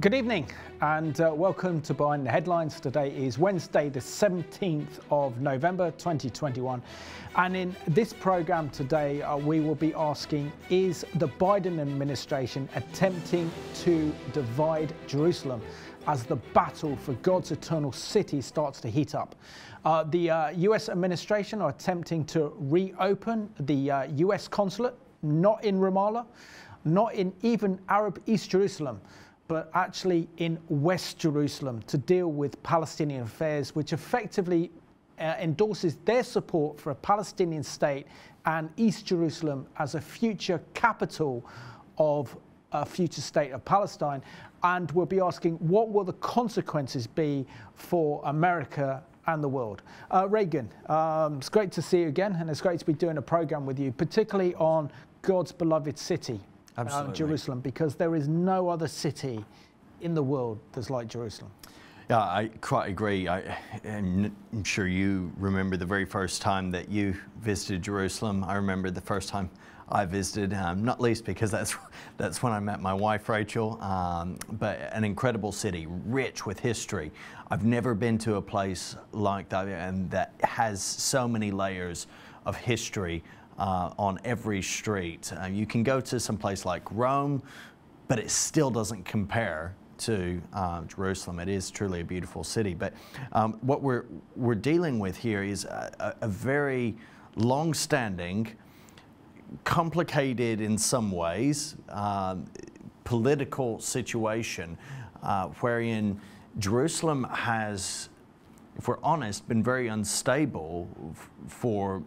Good evening and uh, welcome to Behind the Headlines. Today is Wednesday, the 17th of November 2021. And in this program today, uh, we will be asking Is the Biden administration attempting to divide Jerusalem as the battle for God's eternal city starts to heat up? Uh, the US uh, administration are attempting to reopen the US uh, consulate, not in Ramallah, not in even Arab East Jerusalem but actually in West Jerusalem to deal with Palestinian affairs, which effectively uh, endorses their support for a Palestinian state and East Jerusalem as a future capital of a future state of Palestine. And we'll be asking what will the consequences be for America and the world. Uh, Regan, um, it's great to see you again, and it's great to be doing a program with you, particularly on God's beloved city. Absolutely. Jerusalem because there is no other city in the world that's like Jerusalem. Yeah, I quite agree. I, am sure you remember the very first time that you visited Jerusalem. I remember the first time I visited, um, not least because that's that's when I met my wife Rachel. Um, but an incredible city, rich with history. I've never been to a place like that, and that has so many layers of history uh, on every street. Uh, you can go to some place like Rome, but it still doesn't compare to uh, Jerusalem. It is truly a beautiful city. But um, what we're, we're dealing with here is a, a very long-standing, complicated in some ways, um, political situation uh, wherein Jerusalem has, if we're honest, been very unstable for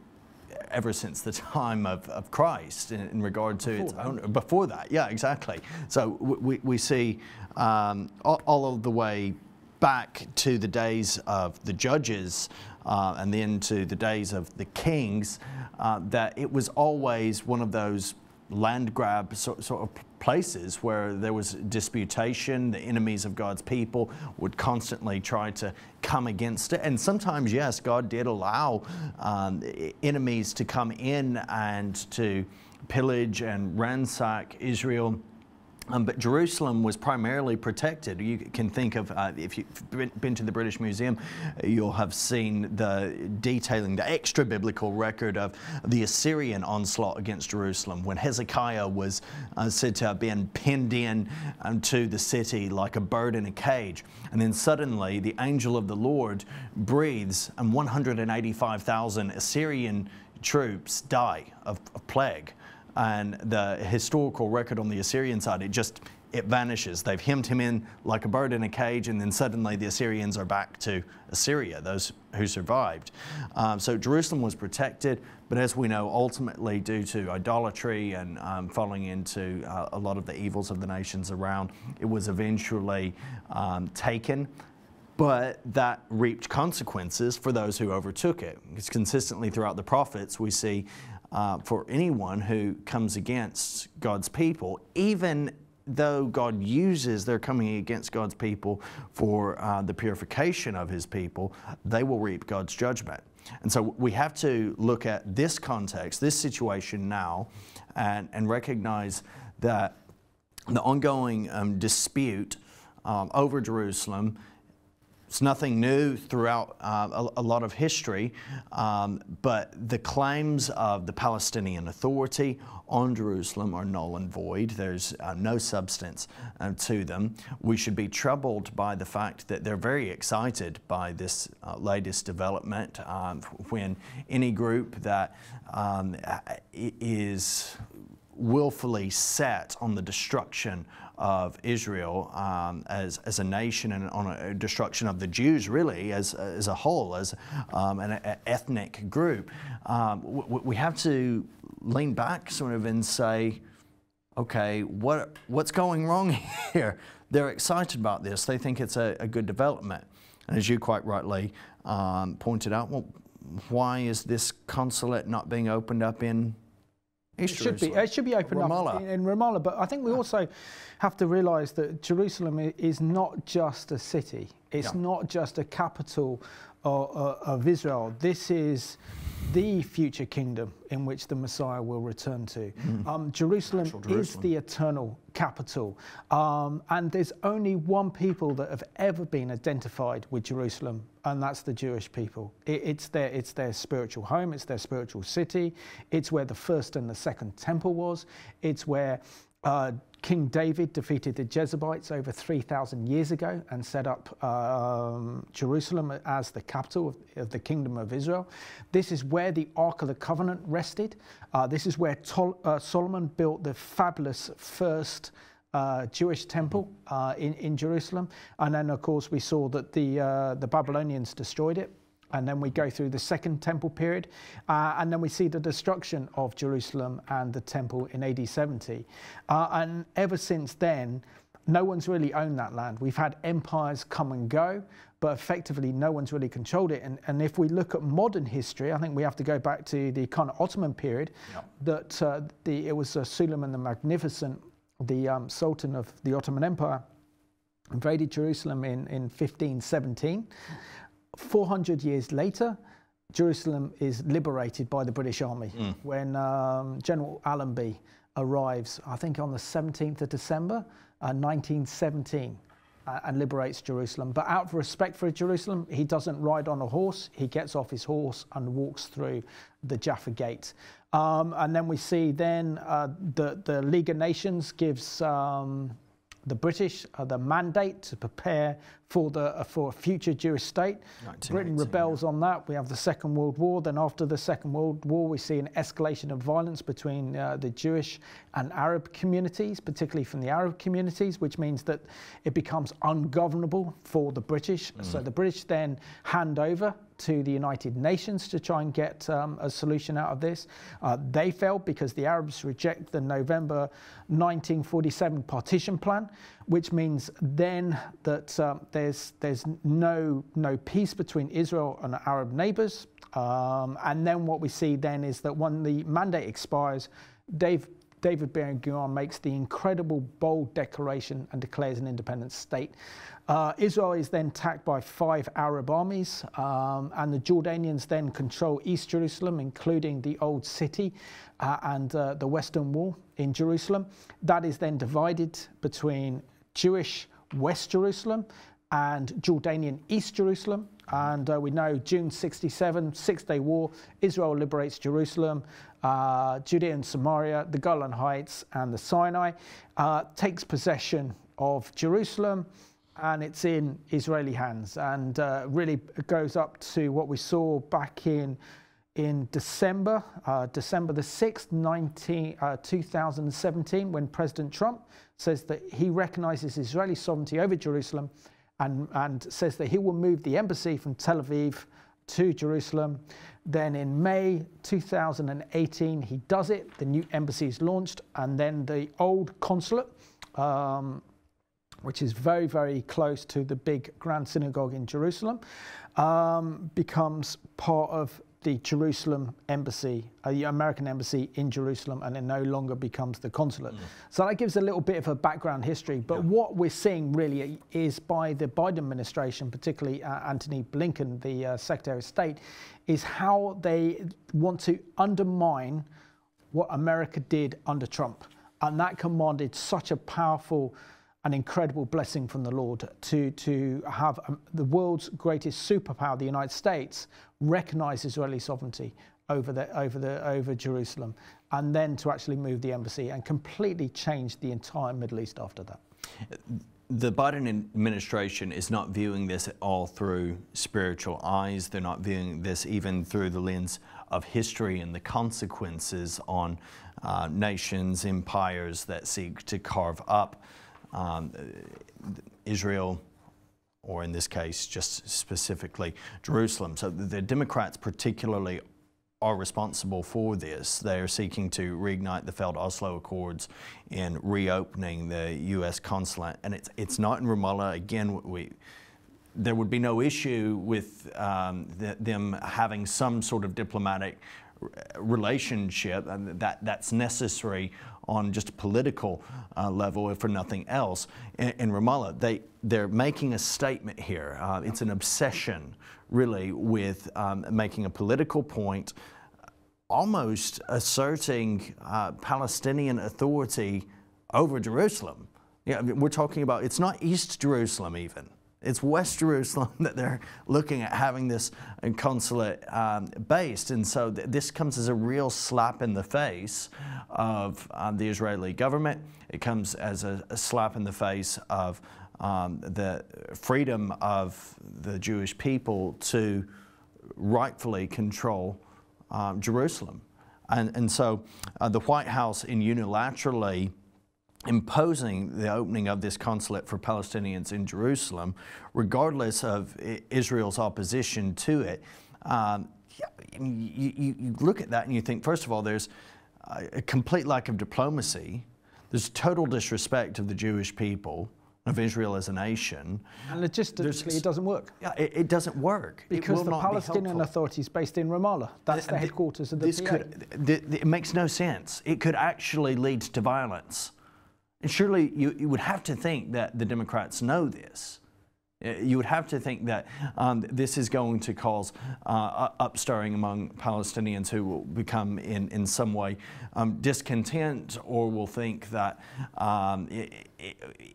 ever since the time of, of Christ in, in regard to before its own, before that, yeah, exactly. So we, we see um, all, all of the way back to the days of the judges uh, and then to the days of the kings, uh, that it was always one of those land grab sort, sort of places where there was disputation, the enemies of God's people would constantly try to come against it. And sometimes, yes, God did allow um, enemies to come in and to pillage and ransack Israel um, but Jerusalem was primarily protected. You can think of, uh, if you've been to the British Museum, you'll have seen the detailing, the extra biblical record of the Assyrian onslaught against Jerusalem when Hezekiah was uh, said to have been pinned in um, to the city like a bird in a cage. And then suddenly the angel of the Lord breathes and 185,000 Assyrian troops die of, of plague and the historical record on the Assyrian side, it just it vanishes. They've hemmed him in like a bird in a cage, and then suddenly the Assyrians are back to Assyria, those who survived. Um, so Jerusalem was protected, but as we know, ultimately due to idolatry and um, falling into uh, a lot of the evils of the nations around, it was eventually um, taken but that reaped consequences for those who overtook it. It's consistently throughout the prophets we see uh, for anyone who comes against God's people, even though God uses their coming against God's people for uh, the purification of His people, they will reap God's judgment. And so we have to look at this context, this situation now, and, and recognize that the ongoing um, dispute um, over Jerusalem it's nothing new throughout uh, a, a, lot of history, um, but the claims of the Palestinian Authority on Jerusalem are null and void. There's uh, no substance uh, to them. We should be troubled by the fact that they're very excited by this uh, latest development um, when any group that um, is willfully set on the destruction of Israel um, as, as a nation and on a destruction of the Jews, really, as, as a whole, as um, an ethnic group, um, we, have to lean back sort of and say, okay, what, what's going wrong here? They're excited about this. They think it's a, a good development. And as you quite rightly um, pointed out, well, why is this consulate not being opened up in it should be. It should be opened Ramallah. up in, in, Ramallah. But I think we also have to realise that Jerusalem is not just a city. It's yeah. not just a capital of, of Israel. This is the future kingdom in which the Messiah will return to. Mm. Um, Jerusalem, Jerusalem, is the eternal capital. Um, and there's only one people that have ever been identified with Jerusalem, and that's the Jewish people. It, it's, their, it's their spiritual home, it's their spiritual city, it's where the first and the second temple was, it's where uh, King David defeated the Jebusites over 3,000 years ago and set up um, Jerusalem as the capital of, of, the kingdom of Israel. This is where the Ark of the Covenant rested. Uh, this is where Tol- uh, Solomon built the fabulous first uh, Jewish temple uh, in, in Jerusalem. And then, of course, we saw that the, uh, the Babylonians destroyed it and then we go through the second temple period, uh, and then we see the destruction of Jerusalem and the temple in AD 70. Uh, and ever since then, no one's really owned that land. We've had empires come and go, but effectively no one's really controlled it. And, and if we look at modern history, I think we have to go back to the kind of Ottoman period, yep. that uh, the, it was uh, Suleiman the Magnificent, the um, Sultan of the Ottoman Empire, invaded Jerusalem in, in 1517. 400 years later, Jerusalem is liberated by the British Army mm. when um, General Allenby arrives, I think on the 17th of December, uh, 1917. Uh, and liberates Jerusalem. But out of respect for Jerusalem, he doesn't ride on a horse. He gets off his horse and walks through the Jaffa Gate. Um, and then we see then uh, the, the League of Nations gives um, the British uh, the mandate to prepare for the uh, for a future Jewish state. Britain rebels yeah. on that. We have the Second World War. Then after the Second World War, we see an escalation of violence between uh, the Jewish and Arab communities, particularly from the Arab communities, which means that it becomes ungovernable for the British. Mm. So the British then hand over to the United Nations to try and get um, a solution out of this. Uh, they failed because the Arabs reject the November 1947 partition plan, which means then that um, there's, there's no, no peace between Israel and Arab neighbors. Um, and then what we see then is that when the mandate expires, Dave, David Ben Gurion makes the incredible bold declaration and declares an independent state. Uh, Israel is then attacked by five Arab armies, um, and the Jordanians then control East Jerusalem, including the Old City uh, and uh, the Western Wall in Jerusalem. That is then divided between Jewish West Jerusalem and Jordanian East Jerusalem. And uh, we know June 67, Six Day War, Israel liberates Jerusalem, uh, Judea and Samaria, the Golan Heights, and the Sinai, uh, takes possession of Jerusalem and it's in Israeli hands and uh, really goes up to what we saw back in in December, uh, December the 6th, 19, uh, 2017, when President Trump says that he recognizes Israeli sovereignty over Jerusalem and, and says that he will move the embassy from Tel Aviv to Jerusalem. Then in May 2018, he does it. The new embassy is launched, and then the old consulate um, which is very, very close to the big Grand Synagogue in Jerusalem, um, becomes part of the Jerusalem embassy, uh, the American embassy in Jerusalem, and it no longer becomes the consulate. Mm. So that gives a little bit of a background history. But yeah. what we're seeing really is by the Biden administration, particularly uh, Antony Blinken, the uh, Secretary of State, is how they want to undermine what America did under Trump. And that commanded such a powerful an incredible blessing from the Lord to, to have um, the world's greatest superpower, the United States, recognize Israeli sovereignty over, the, over, the, over Jerusalem, and then to actually move the embassy and completely change the entire Middle East after that. The Biden administration is not viewing this at all through spiritual eyes. They're not viewing this even through the lens of history and the consequences on uh, nations, empires that seek to carve up um, Israel or in this case, just specifically Jerusalem. So the Democrats, particularly, are responsible for this. They are seeking to reignite the failed Oslo Accords in reopening the U.S. consulate, and it's it's not in Ramallah. Again, we there would be no issue with um, the, them having some sort of diplomatic relationship, that that's necessary on just a political uh, level, if for nothing else. In, in, Ramallah, they they're making a statement here. Uh, it's an obsession, really, with um, making a political point, almost asserting uh, Palestinian authority over Jerusalem. Yeah, we're talking about it's not East Jerusalem even. It's West Jerusalem that they're looking at having this uh, consulate um, based. And so th this comes as a real slap in the face of um, the Israeli government. It comes as a, a slap in the face of um, the freedom of the Jewish people to rightfully control um, Jerusalem. And, and so uh, the White House, in unilaterally imposing the opening of this consulate for Palestinians in Jerusalem, regardless of Israel's opposition to it. Um, you, you, you, look at that and you think, first of all, there's a complete lack of diplomacy. There's total disrespect of the Jewish people, of Israel as a nation. And logistically, it doesn't work. Yeah, it, it doesn't work. Because the Palestinian be Authority is based in Ramallah. That's the, the headquarters of the this PA. Could, it makes no sense. It could actually lead to violence. And surely you, you would have to think that the Democrats know this. You would have to think that um, this is going to cause uh, upstirring among Palestinians who will become in, in some way um, discontent or will think that um,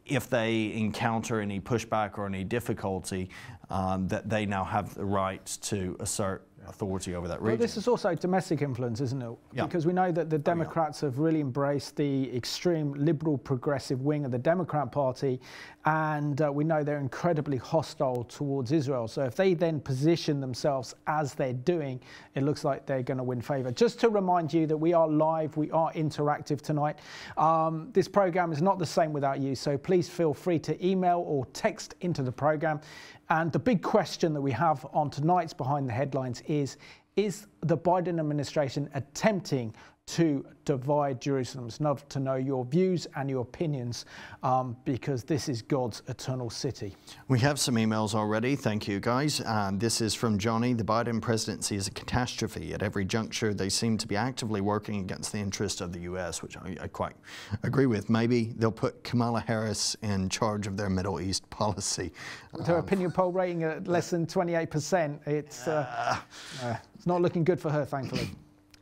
if they encounter any pushback or any difficulty, um, that they now have the right to assert authority over that region. Well, this is also domestic influence, isn't it? Yeah. Because we know that the Democrats oh, yeah. have really embraced the extreme liberal progressive wing of the Democrat Party, and uh, we know they're incredibly hostile towards Israel. So if they then position themselves as they're doing, it looks like they're going to win favour. Just to remind you that we are live, we are interactive tonight. Um, this program is not the same without you, so please feel free to email or text into the program. And the big question that we have on tonight's Behind the Headlines is Is the Biden administration attempting to divide Jerusalem. It's enough to know your views and your opinions um, because this is God's eternal city. We have some emails already. Thank you, guys. Um, this is from Johnny. The Biden presidency is a catastrophe. At every juncture, they seem to be actively working against the interest of the U.S., which I, I quite agree with. Maybe they'll put Kamala Harris in charge of their Middle East policy. With her um, opinion poll rating at less than 28%, it's, uh, uh, it's not looking good for her, thankfully.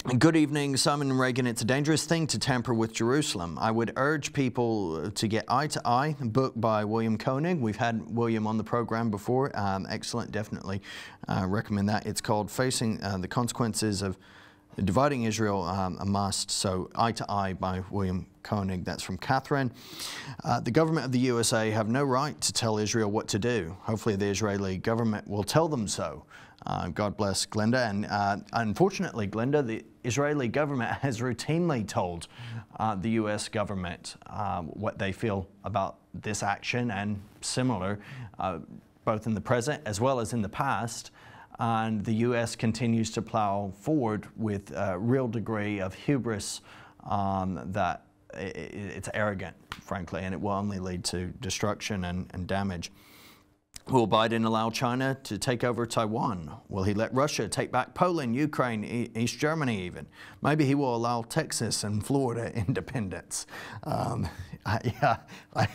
Good evening, Simon Regan. It's a dangerous thing to tamper with Jerusalem. I would urge people to get Eye to Eye, a book by William Koenig. We've had William on the program before. Um, excellent, definitely uh, recommend that. It's called Facing uh, the Consequences of Dividing Israel, um, a must. So, Eye to Eye by William Koenig. That's from Catherine. Uh, the government of the USA have no right to tell Israel what to do. Hopefully, the Israeli government will tell them so. Uh, God bless Glenda. And uh, unfortunately, Glenda, the Israeli government has routinely told uh, the U.S. government um, what they feel about this action and similar, uh, both in the present as well as in the past. And the U.S. continues to plow forward with a real degree of hubris um, that it's arrogant, frankly, and it will only lead to destruction and, and damage. Will Biden allow China to take over Taiwan? Will he let Russia take back Poland, Ukraine, East Germany even? Maybe he will allow Texas and Florida independence. Um, I, yeah, I,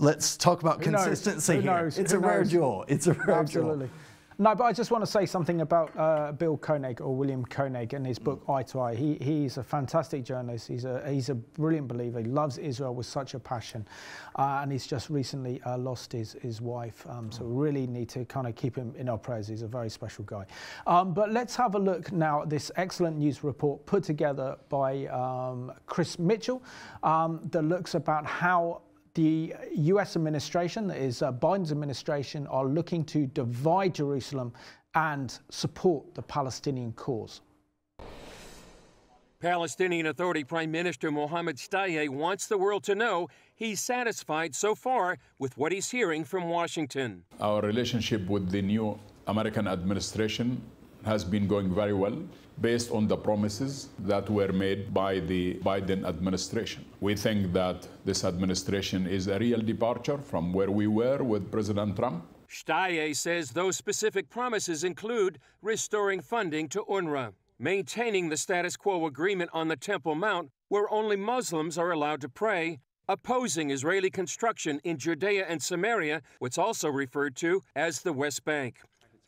let's talk about Who consistency knows? here. Knows? It's Who a rare jewel. It's a rare Absolutely. jewel. No, but I just want to say something about uh, Bill Koenig or William Koenig and his book Eye to Eye. He, he's a fantastic journalist. He's a, he's a brilliant believer. He loves Israel with such a passion. Uh, and he's just recently uh, lost his, his wife. Um, so we really need to kind of keep him in our prayers. He's a very special guy. Um, but let's have a look now at this excellent news report put together by um, Chris Mitchell um, that looks about how the US administration, that is uh, Biden's administration, are looking to divide Jerusalem and support the Palestinian cause. Palestinian Authority Prime Minister Mohammed Shtayyeh wants the world to know he's satisfied so far with what he's hearing from Washington. Our relationship with the new American administration has been going very well based on the promises that were made by the Biden administration. We think that this administration is a real departure from where we were with President Trump. Shtayyeh says those specific promises include restoring funding to UNRWA, maintaining the status quo agreement on the Temple Mount, where only Muslims are allowed to pray, opposing Israeli construction in Judea and Samaria, what's also referred to as the West Bank.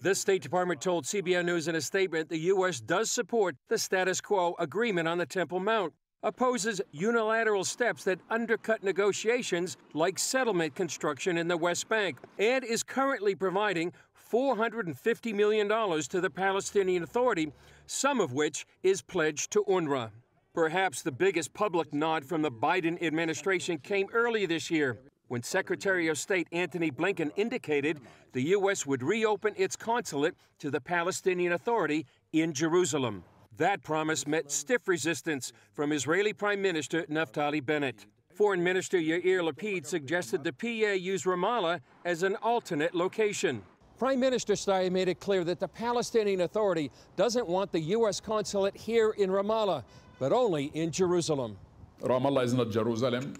The State Department told CBN News in a statement the U.S. does support the status quo agreement on the Temple Mount, opposes unilateral steps that undercut negotiations like settlement construction in the West Bank, and is currently providing $450 million to the Palestinian Authority, some of which is pledged to UNRWA. Perhaps the biggest public nod from the Biden administration came early this year when Secretary of State Antony Blinken indicated the U.S. would reopen its consulate to the Palestinian Authority in Jerusalem. That promise met stiff resistance from Israeli Prime Minister Naftali Bennett. Foreign Minister Yair Lapid suggested the PA use Ramallah as an alternate location. Prime Minister Shtayyeh made it clear that the Palestinian Authority doesn't want the U.S. consulate here in Ramallah, but only in Jerusalem. Ramallah is not Jerusalem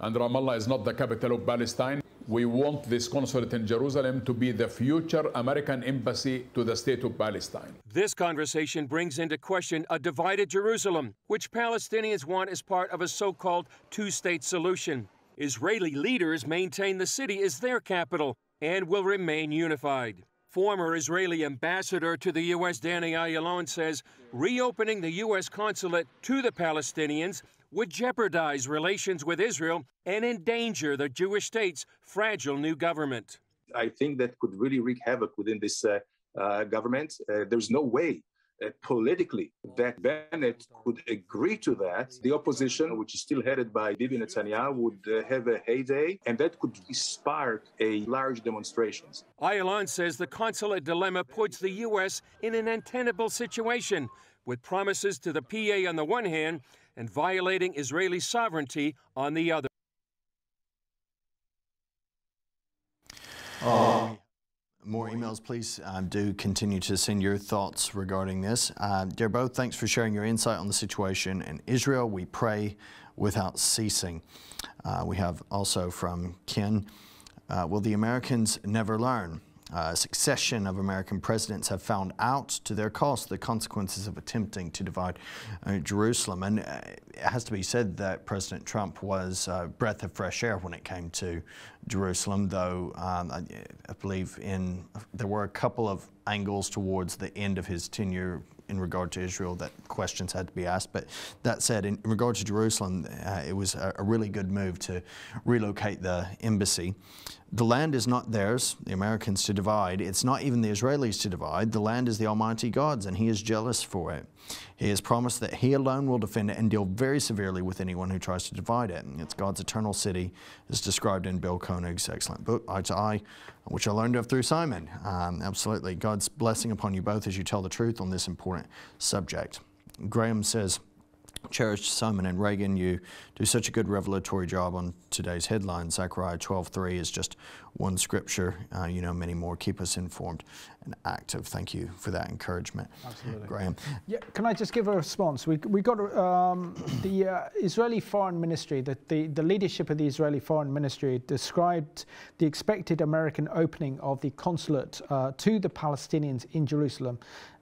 and Ramallah is not the capital of Palestine. We want this consulate in Jerusalem to be the future American embassy to the state of Palestine. This conversation brings into question a divided Jerusalem, which Palestinians want as part of a so called two state solution. Israeli leaders maintain the city is their capital and will remain unified. Former Israeli ambassador to the U.S., Danny Ayalon, says reopening the U.S. consulate to the Palestinians would jeopardize relations with Israel and endanger the Jewish state's fragile new government. I think that could really wreak havoc within this uh, uh, government. Uh, there's no way uh, politically that Bennett could agree to that. The opposition, which is still headed by Bibi Netanyahu, would uh, have a heyday, and that could spark a large demonstrations. Ayalon says the consulate dilemma puts the U.S. in an untenable situation, with promises to the PA on the one hand and violating Israeli sovereignty on the other. Oh. More emails, please. Um, do continue to send your thoughts regarding this. Uh, dear both, thanks for sharing your insight on the situation in Israel. We pray without ceasing. Uh, we have also from Ken, uh, will the Americans never learn? Uh, a succession of American presidents have found out to their cost the consequences of attempting to divide uh, Jerusalem. And uh, it has to be said that President Trump was a breath of fresh air when it came to Jerusalem, though um, I, I, believe in there were a couple of angles towards the end of his tenure in regard to Israel that questions had to be asked. But that said, in, in regard to Jerusalem, uh, it was a, a, really good move to relocate the embassy. The land is not theirs, the Americans, to divide. It's not even the Israelis to divide. The land is the Almighty God's, and He is jealous for it. He has promised that He alone will defend it and deal very severely with anyone who tries to divide it. It's God's eternal city, as described in Bill Koenig's excellent book, Eye to Eye, which I learned of through Simon. Um, absolutely. God's blessing upon you both as you tell the truth on this important subject. Graham says, cherished Simon and Regan, you do such a good revelatory job on today's headlines. Zechariah 12:3 is just one scripture. Uh, you know many more. Keep us informed and active. Thank you for that encouragement, Absolutely. Graham. Yeah, can I just give a response? We we got um, the uh, Israeli Foreign Ministry, the, the the leadership of the Israeli Foreign Ministry described the expected American opening of the consulate uh, to the Palestinians in Jerusalem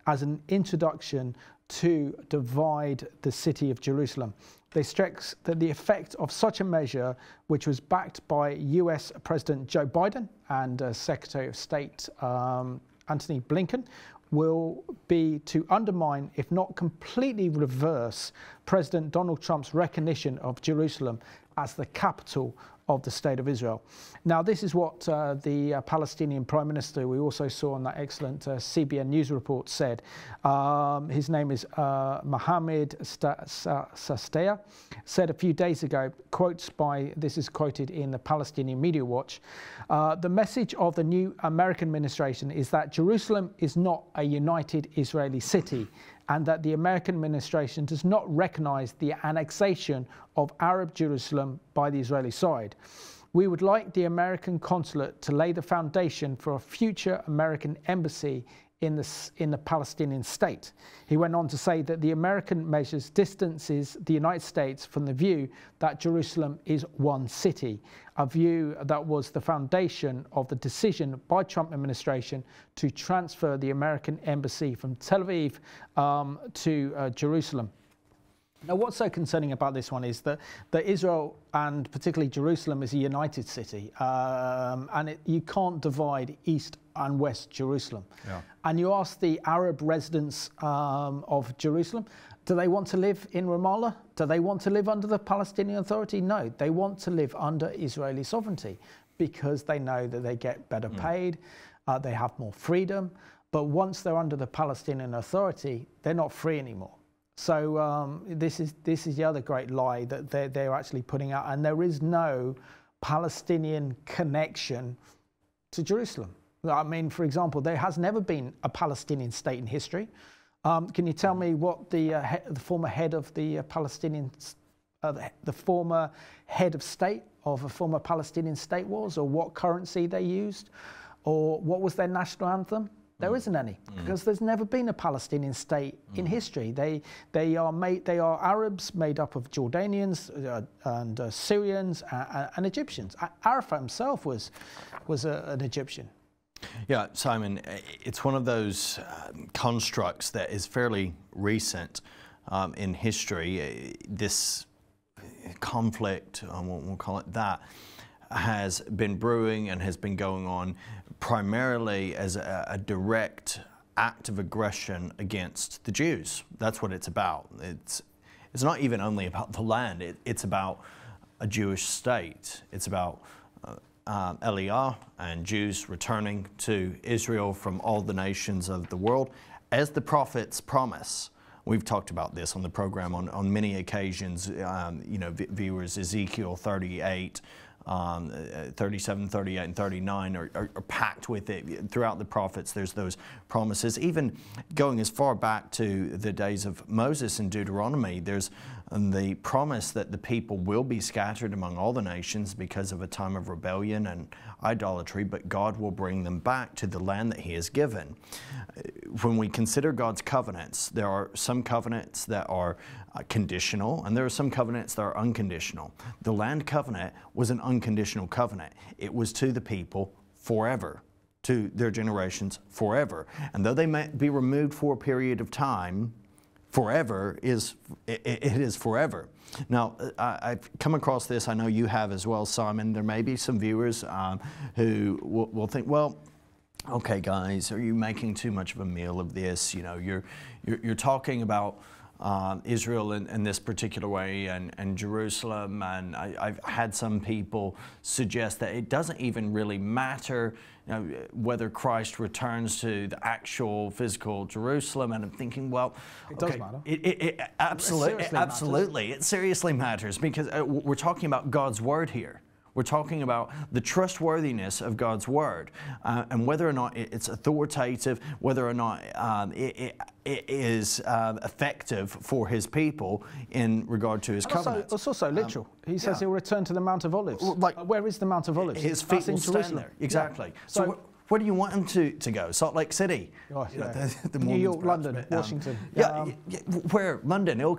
as an introduction to divide the city of Jerusalem. They stress that the effect of such a measure, which was backed by US President Joe Biden and uh, Secretary of State um, Antony Blinken, will be to undermine, if not completely reverse, President Donald Trump's recognition of Jerusalem as the capital of the State of Israel. Now, this is what uh, the uh, Palestinian Prime Minister, we also saw on that excellent uh, CBN News report, said. Um, his name is uh, Mohammed Shtayyeh, said a few days ago, quotes by, this is quoted in the Palestinian Media Watch, uh, the message of the new American administration is that Jerusalem is not a united Israeli city and that the American administration does not recognize the annexation of Arab Jerusalem by the Israeli side. We would like the American consulate to lay the foundation for a future American embassy in the, in the Palestinian state. He went on to say that the American measures distances the United States from the view that Jerusalem is one city, a view that was the foundation of the decision by Trump administration to transfer the American embassy from Tel Aviv um, to uh, Jerusalem. Now, what's so concerning about this one is that, that Israel and particularly Jerusalem is a united city, um, and it, you can't divide East and West Jerusalem. Yeah. And you ask the Arab residents um, of Jerusalem, do they want to live in Ramallah? Do they want to live under the Palestinian Authority? No, they want to live under Israeli sovereignty because they know that they get better mm. paid, uh, they have more freedom. But once they're under the Palestinian Authority, they're not free anymore. So um, this is this is the other great lie that they're, they're actually putting out, and there is no Palestinian connection to Jerusalem. I mean, for example, there has never been a Palestinian state in history. Um, can you tell me what the, uh, the former head of the uh, Palestinian, uh, the, the, former head of state of a former Palestinian state was, or what currency they used, or what was their national anthem? There mm. isn't any because there's never been a Palestinian state mm. in history. They they are made they are Arabs made up of Jordanians uh, and uh, Syrians and, and, Egyptians. Arafat himself was was a, an Egyptian. Yeah, Simon, it's one of those um, constructs that is fairly recent um, in history. This conflict, um, we'll call it that, has been brewing and has been going on primarily as a, a direct act of aggression against the Jews. That's what it's about. It's, it's not even only about the land, it, it's about a Jewish state. It's about uh, um, and Jews returning to Israel from all the nations of the world as the prophets promise. We've talked about this on the program on, on many occasions. Um, you know, viewers, Ezekiel 38, um, uh, 37, 38, and 39 are, are, are, packed with it. Throughout the prophets, there's those promises. Even going as far back to the days of Moses in Deuteronomy, there's the promise that the people will be scattered among all the nations because of a time of rebellion and idolatry, but God will bring them back to the land that He has given. When we consider God's covenants, there are some covenants that are uh, conditional, and there are some covenants that are unconditional. The land covenant was an unconditional covenant, it was to the people forever. To their generations forever. And though they may be removed for a period of time, forever is it, is forever. Now, I, have come across this. I know you have as well, Simon. There may be some viewers um, who will, will, think, well. Okay, guys, are you making too much of a meal of this? You know, you're you're, you're talking about uh, Israel in, in, this particular way and, and Jerusalem. And I, have had some people suggest that it doesn't even really matter you know, whether Christ returns to the actual physical Jerusalem. And I'm thinking, well, it okay, does matter. It, it, it absolutely, it absolutely, matters. it seriously matters because uh, we're talking about God's word here. We're talking about the trustworthiness of God's Word uh, and whether or not it's authoritative, whether or not um, it, it, it is uh, effective for His people in regard to His and covenant. Also, it's also literal. Um, he says yeah. He'll return to the Mount of Olives. Like, uh, where is the Mount of Olives? His feet will stand there. Exactly. Yeah. So, so where do you want him to, to go? Salt Lake City? Oh, yeah. the, the New York, London, but, um, Washington. Yeah, um, yeah, where? London.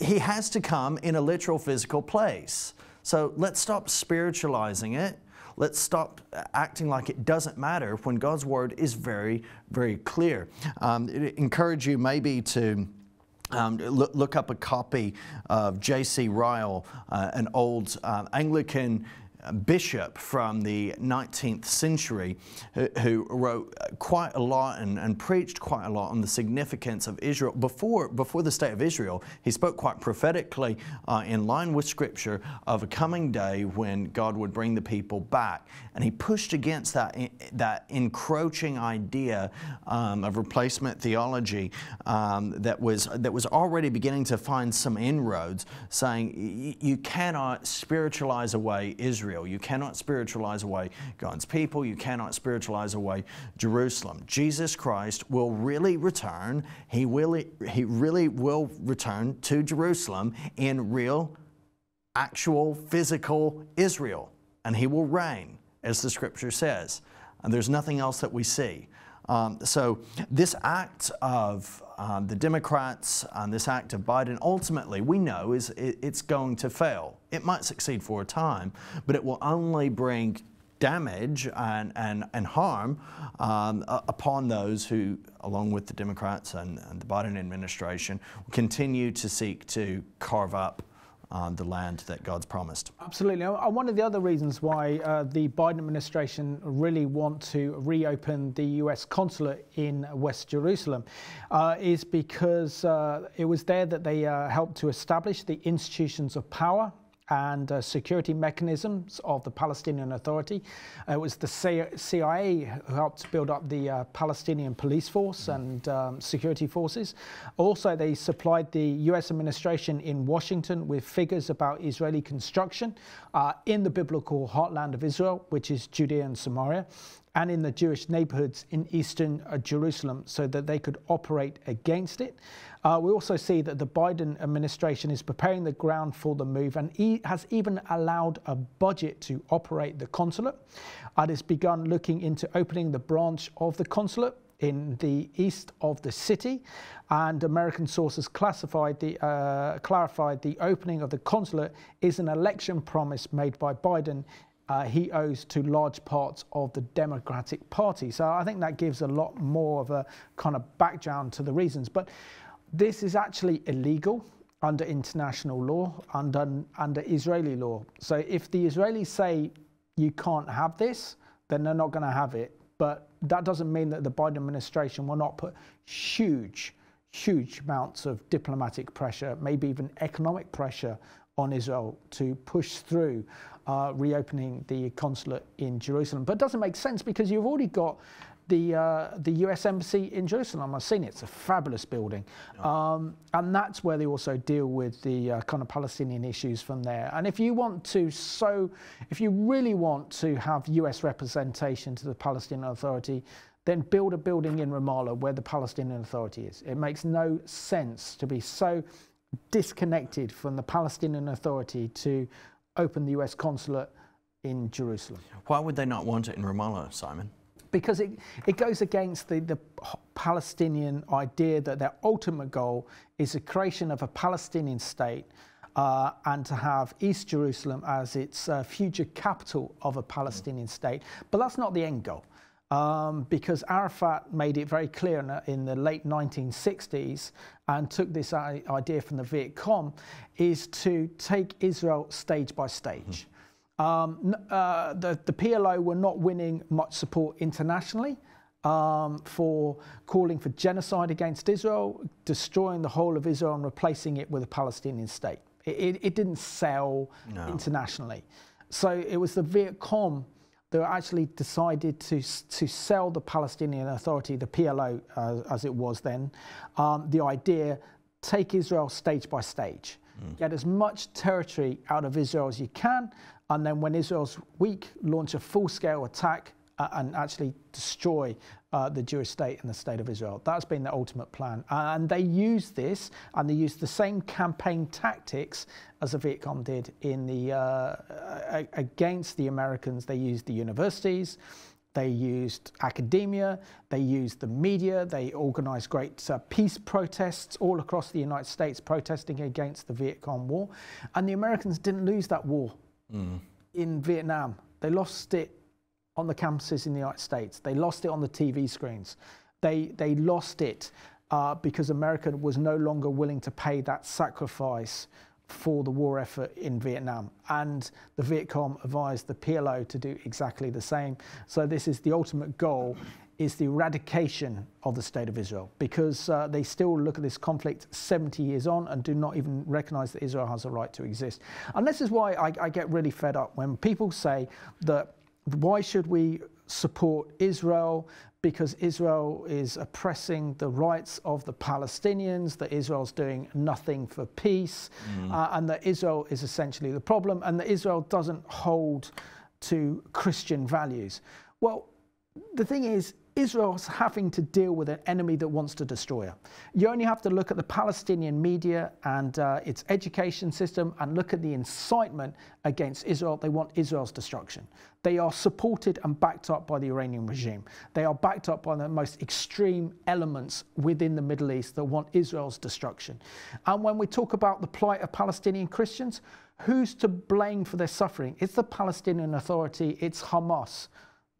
he has to come in a literal physical place. So let's stop spiritualizing it. Let's stop acting like it doesn't matter when God's word is very, very clear. Um, encourage you maybe to. Um, look, look, up a copy of J.C. Ryle, uh, an old uh, Anglican bishop from the 19th century who, wrote quite a lot and, and, preached quite a lot on the significance of Israel. Before, before the state of Israel, he spoke quite prophetically uh, in line with Scripture of a coming day when God would bring the people back. And he pushed against that, that encroaching idea um, of replacement theology um, that, was, that was already beginning to find some inroads, saying you cannot spiritualize away Israel Israel. You cannot spiritualize away God's people. You cannot spiritualize away Jerusalem. Jesus Christ will really return. He really, he really will return to Jerusalem in real, actual, physical Israel. And he will reign, as the scripture says. And there's nothing else that we see. Um, so this act of um, the Democrats and this act of Biden, ultimately, we know is it, it's going to fail. It might succeed for a time, but it will only bring damage and, and, and harm um, upon those who, along with the Democrats and, and the Biden administration, continue to seek to carve up um, the land that God's promised. Absolutely. And one of the other reasons why uh, the Biden administration really want to reopen the U.S. consulate in West Jerusalem uh, is because uh, it was there that they uh, helped to establish the institutions of power and uh, security mechanisms of the Palestinian Authority. Uh, it was the CIA who helped build up the uh, Palestinian police force and um, security forces. Also, they supplied the US administration in Washington with figures about Israeli construction uh, in the biblical heartland of Israel, which is Judea and Samaria and in the Jewish neighborhoods in eastern uh, Jerusalem so that they could operate against it. Uh, we also see that the Biden administration is preparing the ground for the move and e has even allowed a budget to operate the consulate. It has begun looking into opening the branch of the consulate in the east of the city, and American sources classified the, uh, clarified the opening of the consulate is an election promise made by Biden uh, he owes to large parts of the Democratic Party. So I think that gives a lot more of a kind of background to the reasons. But this is actually illegal under international law, under, under Israeli law. So if the Israelis say you can't have this, then they're not going to have it. But that doesn't mean that the Biden administration will not put huge, huge amounts of diplomatic pressure, maybe even economic pressure on Israel to push through uh, reopening the consulate in Jerusalem. But it doesn't make sense because you've already got the uh, the U.S. embassy in Jerusalem. I've seen it; it's a fabulous building, um, and that's where they also deal with the uh, kind of Palestinian issues from there. And if you want to, so if you really want to have U.S. representation to the Palestinian Authority, then build a building in Ramallah where the Palestinian Authority is. It makes no sense to be so disconnected from the Palestinian Authority to open the US consulate in Jerusalem. Why would they not want it in Ramallah, Simon? Because it, it goes against the, the Palestinian idea that their ultimate goal is the creation of a Palestinian state uh, and to have East Jerusalem as its uh, future capital of a Palestinian state. But that's not the end goal um, because Arafat made it very clear in the, in the, late 1960s and took this idea from the Viet Cong is to take Israel stage by stage. Mm. Um, uh, the, the, PLO were not winning much support internationally. Um, for calling for genocide against Israel, destroying the whole of Israel and replacing it with a Palestinian state. It, it, it didn't sell no. internationally. So it was the Viet Cong they actually decided to, to sell the Palestinian Authority, the PLO uh, as it was then, um, the idea take Israel stage by stage, mm. get as much territory out of Israel as you can, and then when Israel's weak, launch a full scale attack uh, and actually destroy uh, the Jewish state and the state of Israel. That's been the ultimate plan. And they used this, and they used the same campaign tactics as the Viet Cong did in the uh, against the Americans. They used the universities. They used academia, they used the media, they organized great uh, peace protests all across the United States protesting against the Viet Cong War. And the Americans didn't lose that war mm. in Vietnam. They lost it on the campuses in the United States. They lost it on the TV screens. They, they lost it uh, because America was no longer willing to pay that sacrifice for the war effort in Vietnam. And the Viet Cong advised the PLO to do exactly the same. So this is the ultimate goal is the eradication of the state of Israel because uh, they still look at this conflict 70 years on and do not even recognize that Israel has a right to exist. And this is why I, I get really fed up when people say that why should we support Israel because Israel is oppressing the rights of the Palestinians, that Israel's doing nothing for peace, mm. uh, and that Israel is essentially the problem, and that Israel doesn't hold to Christian values. Well, the thing is, Israel's having to deal with an enemy that wants to destroy her. You only have to look at the Palestinian media and uh, its education system and look at the incitement against Israel. They want Israel's destruction. They are supported and backed up by the Iranian regime. They are backed up by the most extreme elements within the Middle East that want Israel's destruction. And when we talk about the plight of Palestinian Christians, who's to blame for their suffering? It's the Palestinian Authority, it's Hamas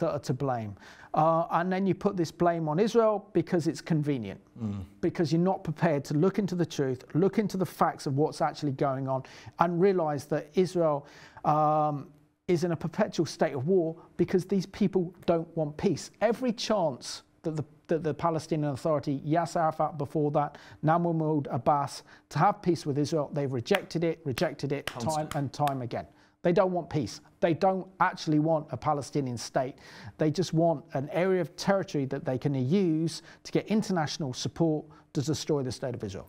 that are to blame. Uh, and then you put this blame on Israel because it's convenient, mm. because you're not prepared to look into the truth, look into the facts of what's actually going on, and realize that Israel um, is in a perpetual state of war because these people don't want peace. Every chance that the, that the Palestinian Authority, Yasser Arafat before that, now Mahmoud Abbas, to have peace with Israel, they've rejected it, rejected it Constant. time and time again. They don't want peace. They don't actually want a Palestinian state. They just want an area of territory that they can use to get international support to destroy the state of Israel.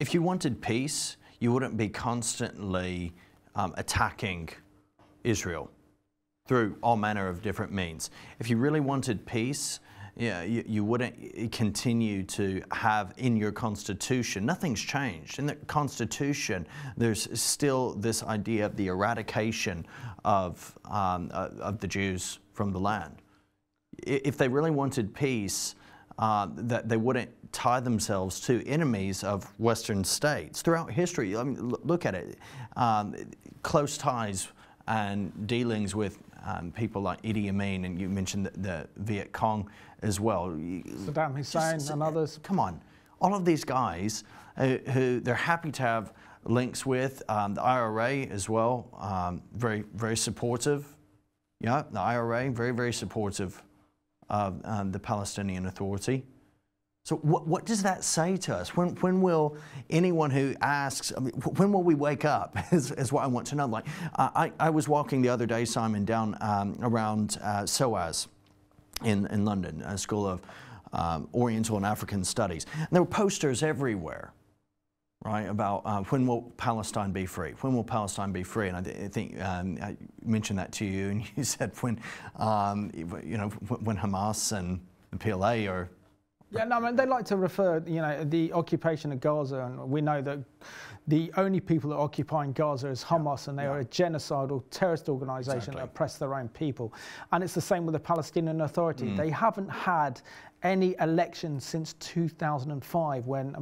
If you wanted peace, you wouldn't be constantly um, attacking Israel through all manner of different means. If you really wanted peace, yeah, you, you, wouldn't continue to have in your constitution. Nothing's changed. In the constitution, there's still this idea of the eradication of, um, of the Jews from the land. If they really wanted peace, uh, that they wouldn't tie themselves to enemies of Western states. Throughout history, I mean, look at it. Um, close ties and dealings with um, people like Idi Amin, and you mentioned the, the Viet Cong as well. Saddam Hussein Just, and others. Come on. All of these guys uh, who they're happy to have links with, um, the IRA as well, um, very, very supportive. Yeah, the IRA, very, very supportive of um, the Palestinian Authority. So what, what does that say to us? When, when will anyone who asks, I mean, when will we wake up is, is what I want to know. Like, uh, I, I was walking the other day, Simon, down um, around uh, SOAS in, in London, a School of um, Oriental and African Studies. And there were posters everywhere, right, about uh, when will Palestine be free? When will Palestine be free? And I, I think um, I mentioned that to you, and you said when, um, you know, when Hamas and the PLA are yeah, no, I mean, they like to refer, you know, the occupation of Gaza, and we know that the only people that are occupying Gaza is Hamas, yeah. and they yeah. are a genocidal terrorist organization exactly. that oppress their own people. And it's the same with the Palestinian Authority. Mm. They haven't had any election since 2005 when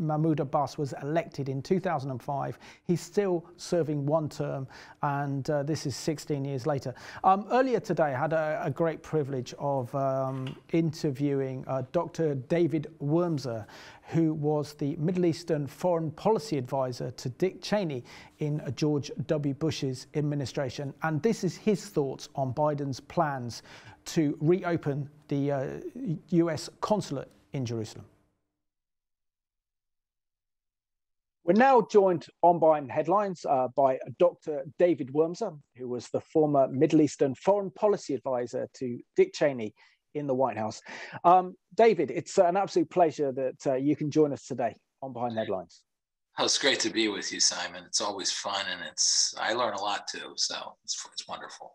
Mahmoud Abbas was elected in 2005. He's still serving one term, and uh, this is 16 years later. Um, earlier today, I had a, a great privilege of um, interviewing uh, Dr. David Wurmser, who was the Middle Eastern foreign policy advisor to Dick Cheney in George W. Bush's administration. And this is his thoughts on Biden's plans to reopen the uh, US consulate in Jerusalem. We're now joined on Behind Headlines uh, by Dr. David Wurmser, who was the former Middle Eastern foreign policy advisor to Dick Cheney in the White House. Um, David, it's an absolute pleasure that uh, you can join us today on Behind Headlines. Oh, it's great to be with you, Simon. It's always fun, and it's I learn a lot too, so it's, it's wonderful.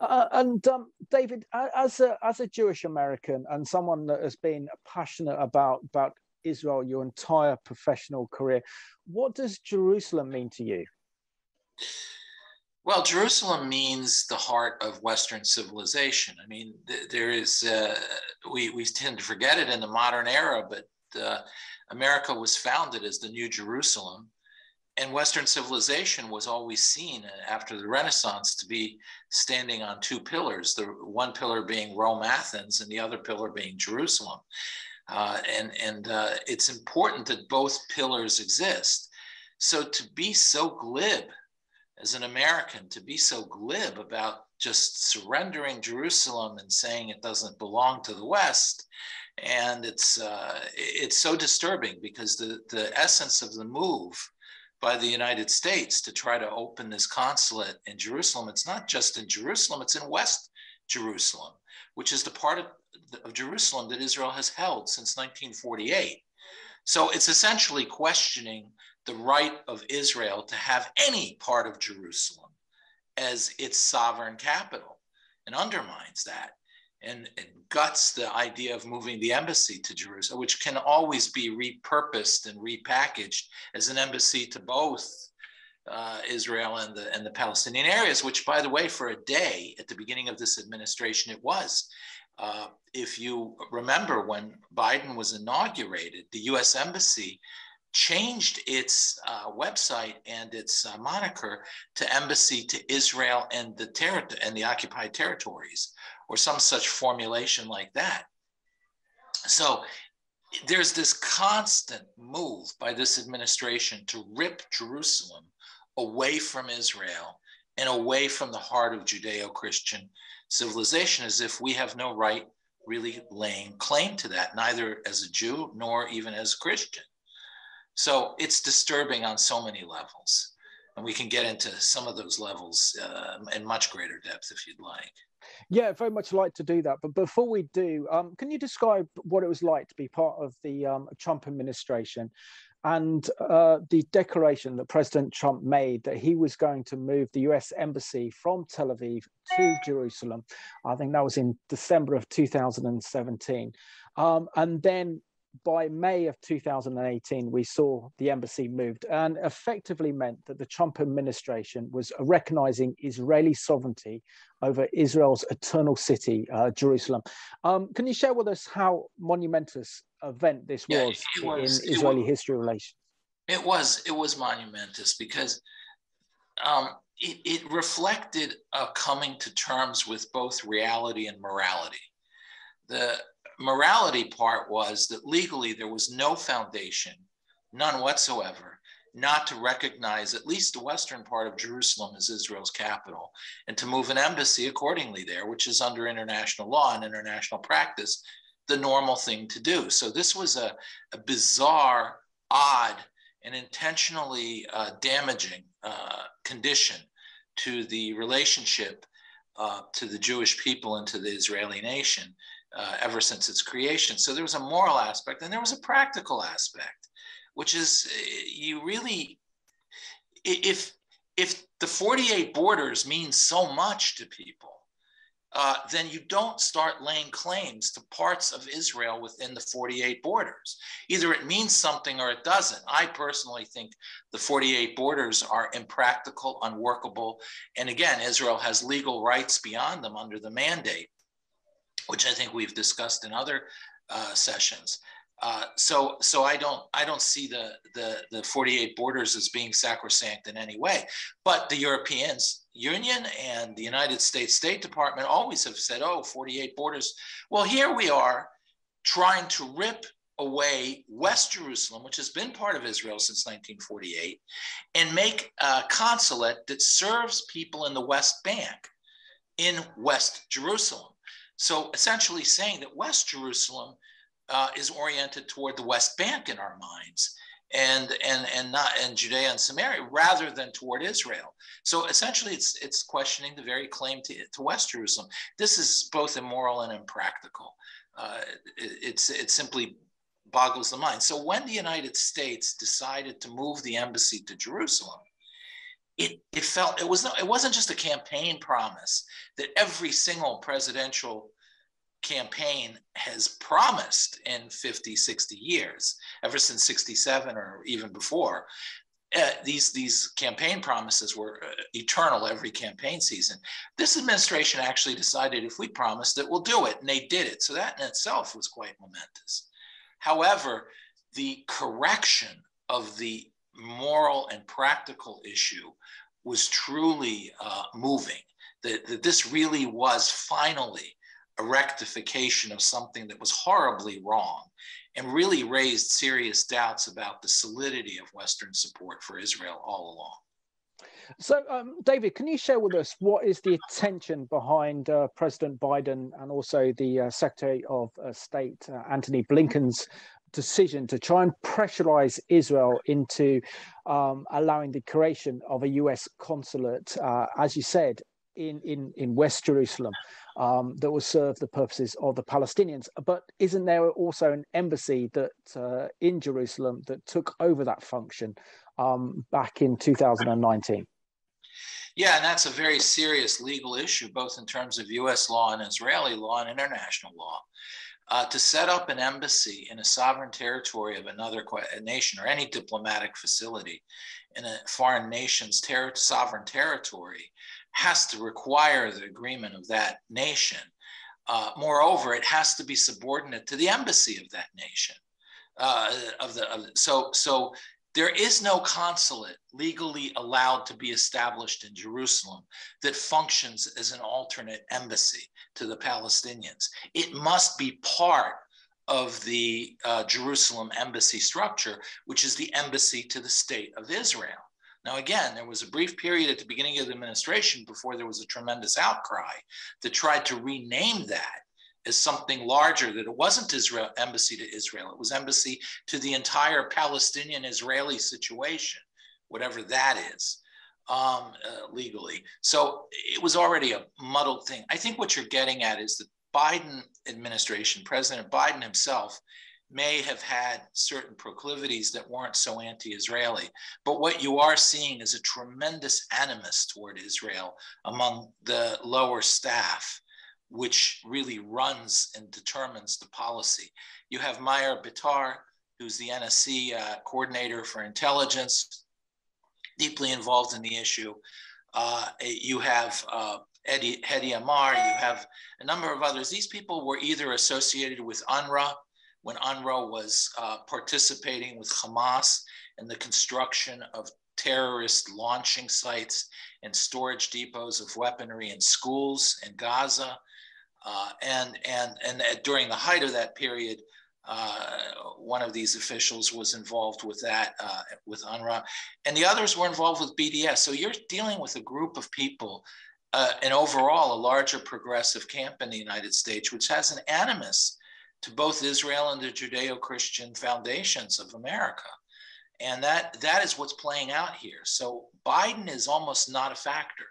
Uh, and um, David, as a as a Jewish American and someone that has been passionate about about Israel your entire professional career. What does Jerusalem mean to you? Well, Jerusalem means the heart of Western civilization. I mean, th- there is, uh, we, we tend to forget it in the modern era, but uh, America was founded as the New Jerusalem. And Western civilization was always seen after the Renaissance to be standing on two pillars, the one pillar being Rome, Athens, and the other pillar being Jerusalem. Uh, and and uh, it's important that both pillars exist. So to be so glib as an American, to be so glib about just surrendering Jerusalem and saying it doesn't belong to the West, and it's uh, it's so disturbing because the the essence of the move by the United States to try to open this consulate in Jerusalem, it's not just in Jerusalem, it's in West Jerusalem, which is the part of, of Jerusalem that Israel has held since 1948. So it's essentially questioning the right of Israel to have any part of Jerusalem as its sovereign capital and undermines that and, and, guts the idea of moving the embassy to Jerusalem, which can always be repurposed and repackaged as an embassy to both uh, Israel and the, and the Palestinian areas, which, by the way, for a day at the beginning of this administration, it was. Uh, if you remember when Biden was inaugurated, the US Embassy changed its uh, website and its uh, moniker to Embassy to Israel and the, ter- and the occupied territories, or some such formulation like that. So there's this constant move by this administration to rip Jerusalem away from Israel and away from the heart of Judeo Christian civilization, as if we have no right really laying claim to that, neither as a Jew nor even as a Christian. So it's disturbing on so many levels. And we can get into some of those levels uh, in much greater depth if you'd like. Yeah, very much like to do that. But before we do, um, can you describe what it was like to be part of the um, Trump administration and uh, the declaration that President Trump made that he was going to move the US embassy from Tel Aviv to Jerusalem. I think that was in December of 2017. Um, and then by May of 2018, we saw the embassy moved and effectively meant that the Trump administration was recognizing Israeli sovereignty over Israel's eternal city, uh, Jerusalem. Um, can you share with us how monumentous event this yeah, was, was, in Israeli was, history relations? It was. It was monumentous because um, it, it reflected a coming to terms with both reality and morality. The morality part was that legally there was no foundation, none whatsoever, not to recognize at least the western part of Jerusalem as Israel's capital and to move an embassy accordingly there, which is under international law and international practice, the normal thing to do. So this was a, a bizarre, odd, and intentionally uh, damaging uh, condition to the relationship uh, to the Jewish people and to the Israeli nation uh, ever since its creation. So there was a moral aspect and there was a practical aspect, which is uh, you really, if if the 48 borders mean so much to people, uh, then you don't start laying claims to parts of Israel within the 48 borders. Either it means something or it doesn't. I personally think the 48 borders are impractical, unworkable. And again, Israel has legal rights beyond them under the mandate which I think we've discussed in other uh, sessions. Uh, so, so I don't, I don't see the, the the 48 borders as being sacrosanct in any way. But the European Union and the United States State Department always have said, "Oh, 48 borders." Well, here we are trying to rip away West Jerusalem, which has been part of Israel since 1948, and make a consulate that serves people in the West Bank in West Jerusalem. So essentially saying that West Jerusalem uh, is oriented toward the West Bank in our minds and and and not and Judea and Samaria rather than toward Israel. So essentially it's it's questioning the very claim to, to West Jerusalem. This is both immoral and impractical. Uh, it, it's it simply boggles the mind. So when the United States decided to move the embassy to Jerusalem, it, it felt it was not, it wasn't just a campaign promise that every single presidential campaign has promised in 50 60 years ever since 67 or even before. Uh, these these campaign promises were uh, eternal every campaign season. This administration actually decided if we promised it we'll do it and they did it. So that in itself was quite momentous. However the correction of the moral and practical issue was truly uh, moving. That, that this really was finally a rectification of something that was horribly wrong and really raised serious doubts about the solidity of Western support for Israel all along. So, um, David, can you share with us what is the attention behind uh, President Biden and also the uh, Secretary of uh, State, uh, Antony Blinken's decision to try and pressurize Israel into um, allowing the creation of a US consulate, uh, as you said, in, in, in West Jerusalem um, that will serve the purposes of the Palestinians. But isn't there also an embassy that uh, in Jerusalem that took over that function um, back in 2019? Yeah, and that's a very serious legal issue, both in terms of US law and Israeli law and international law. Uh, to set up an embassy in a sovereign territory of another nation or any diplomatic facility in a foreign nation's ter- sovereign territory has to require the agreement of that nation. Uh, moreover, it has to be subordinate to the embassy of that nation. Uh, of the of, so so there is no consulate legally allowed to be established in Jerusalem that functions as an alternate embassy to the Palestinians. It must be part of the uh, Jerusalem embassy structure, which is the embassy to the state of Israel. Now, again, there was a brief period at the beginning of the administration before there was a tremendous outcry that tried to rename that as something larger that it wasn't Israel embassy to Israel. It was embassy to the entire Palestinian Israeli situation whatever that is um, uh, legally. So it was already a muddled thing. I think what you're getting at is the Biden administration President Biden himself may have had certain proclivities that weren't so anti-Israeli. But what you are seeing is a tremendous animus toward Israel among the lower staff which really runs and determines the policy. You have Maher Bitar, who's the NSC uh, coordinator for intelligence, deeply involved in the issue. Uh, you have uh, Eddie, Hady Amr, you have a number of others. These people were either associated with UNRWA when UNRWA was uh, participating with Hamas in the construction of terrorist launching sites and storage depots of weaponry in schools in Gaza. Uh, and and and during the height of that period, uh, one of these officials was involved with that uh, with UNRWA, and the others were involved with BDS. So you're dealing with a group of people, uh, and overall a larger progressive camp in the United States, which has an animus to both Israel and the Judeo-Christian foundations of America. And that, that is what's playing out here. So Biden is almost not a factor.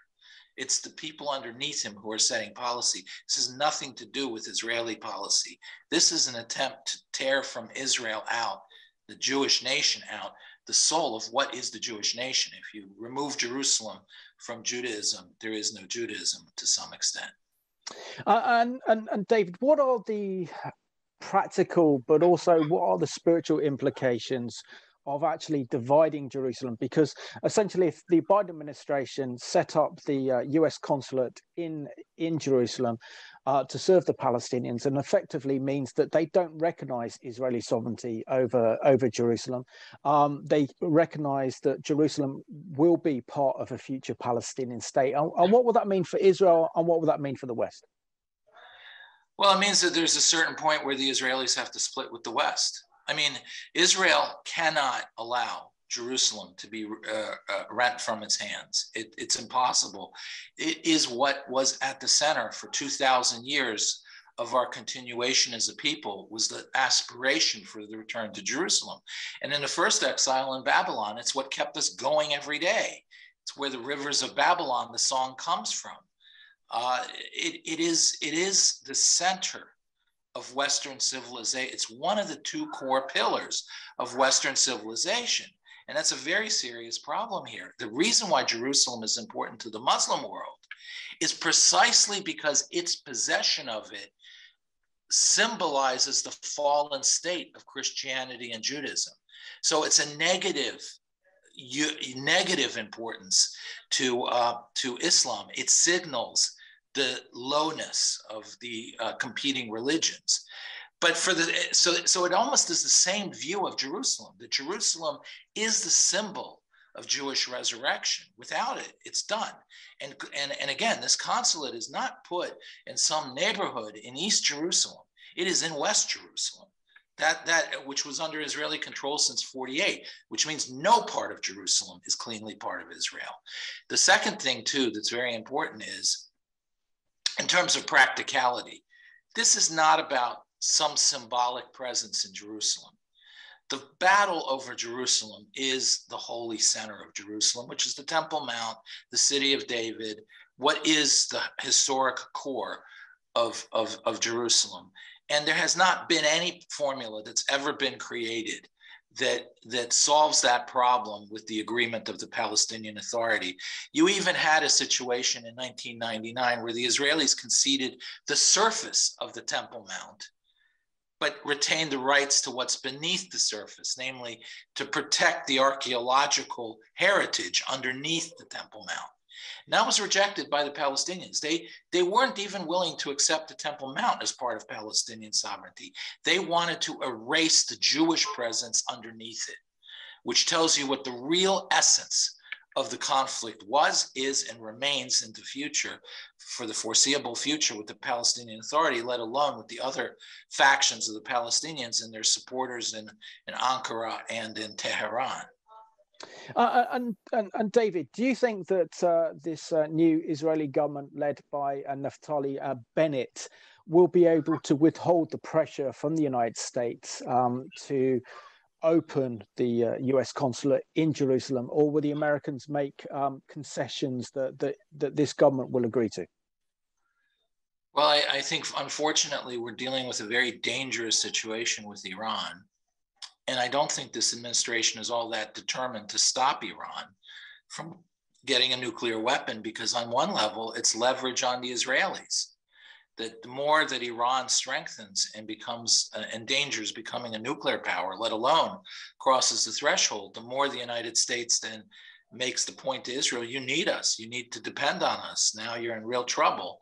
It's the people underneath him who are setting policy. This has nothing to do with Israeli policy. This is an attempt to tear from Israel out, the Jewish nation out, the soul of what is the Jewish nation. If you remove Jerusalem from Judaism, there is no Judaism to some extent. Uh, and, and, and David, what are the practical, but also what are the spiritual implications of actually dividing Jerusalem because essentially, if the Biden administration set up the uh, U.S. consulate in in Jerusalem uh, to serve the Palestinians, and effectively means that they don't recognize Israeli sovereignty over over Jerusalem. Um, they recognize that Jerusalem will be part of a future Palestinian state. And, and what will that mean for Israel, and what will that mean for the West? Well, it means that there's a certain point where the Israelis have to split with the West. I mean, Israel cannot allow Jerusalem to be uh, uh, rent from its hands. It, it's impossible. It is what was at the center for 2,000 years of our continuation as a people was the aspiration for the return to Jerusalem. And in the first exile in Babylon, it's what kept us going every day. It's where the rivers of Babylon, the song comes from. Uh, it, it, is, it is the center of Western civilization. It's one of the two core pillars of Western civilization. And that's a very serious problem here. The reason why Jerusalem is important to the Muslim world is precisely because its possession of it symbolizes the fallen state of Christianity and Judaism. So it's a negative, negative importance to, uh, to Islam. It signals the lowness of the uh, competing religions. But for the so so it almost is the same view of Jerusalem. That Jerusalem is the symbol of Jewish resurrection. Without it, it's done. And, and, and again, this consulate is not put in some neighborhood in East Jerusalem. It is in West Jerusalem. That, that which was under Israeli control since 48, which means no part of Jerusalem is cleanly part of Israel. The second thing, too, that's very important is in terms of practicality, this is not about some symbolic presence in Jerusalem. The battle over Jerusalem is the holy center of Jerusalem, which is the Temple Mount, the city of David, what is the historic core of, of, of Jerusalem. And there has not been any formula that's ever been created that that solves that problem with the agreement of the Palestinian Authority. You even had a situation in 1999 where the Israelis conceded the surface of the Temple Mount, but retained the rights to what's beneath the surface, namely to protect the archaeological heritage underneath the Temple Mount. That was rejected by the Palestinians. They, they weren't even willing to accept the Temple Mount as part of Palestinian sovereignty. They wanted to erase the Jewish presence underneath it, which tells you what the real essence of the conflict was, is, and remains in the future for the foreseeable future with the Palestinian Authority, let alone with the other factions of the Palestinians and their supporters in, in Ankara and in Tehran. Uh, uh, and, and, and David, do you think that uh, this uh, new Israeli government, led by uh, Naftali uh, Bennett, will be able to withhold the pressure from the United States um, to open the U.S. consulate in Jerusalem, or will the Americans make um, concessions that, that that this government will agree to? Well, I, I think unfortunately we're dealing with a very dangerous situation with Iran and I don't think this administration is all that determined to stop Iran from getting a nuclear weapon because, on one level, it's leverage on the Israelis. That the more that Iran strengthens and becomes uh, endangers becoming a nuclear power, let alone crosses the threshold, the more the United States then makes the point to Israel, you need us, you need to depend on us. Now you're in real trouble.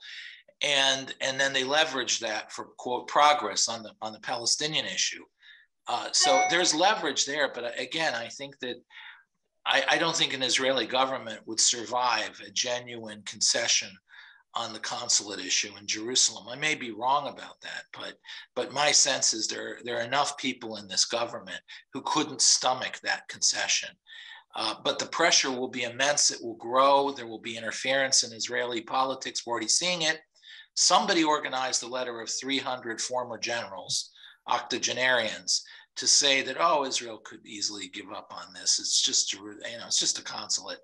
And, and then they leverage that for quote progress on the on the Palestinian issue uh, so there's leverage there, but uh, again, I think that I, I, don't think an Israeli government would survive a genuine concession on the consulate issue in Jerusalem. I may be wrong about that, but but my sense is there there are enough people in this government who couldn't stomach that concession. Uh, but the pressure will be immense. It will grow. There will be interference in Israeli politics. We're already seeing it. Somebody organized a letter of 300 former generals octogenarians to say that oh Israel could easily give up on this. It's just a, you know it's just a consulate.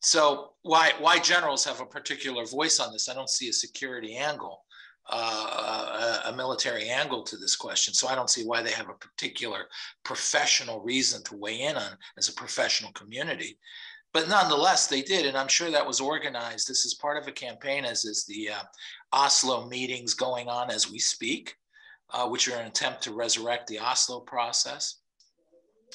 So why why generals have a particular voice on this? I don't see a security angle, uh, a, a military angle to this question. So I don't see why they have a particular professional reason to weigh in on as a professional community. But nonetheless, they did, and I'm sure that was organized. This is part of a campaign, as is the uh, Oslo meetings going on as we speak uh, which are an attempt to resurrect the Oslo process.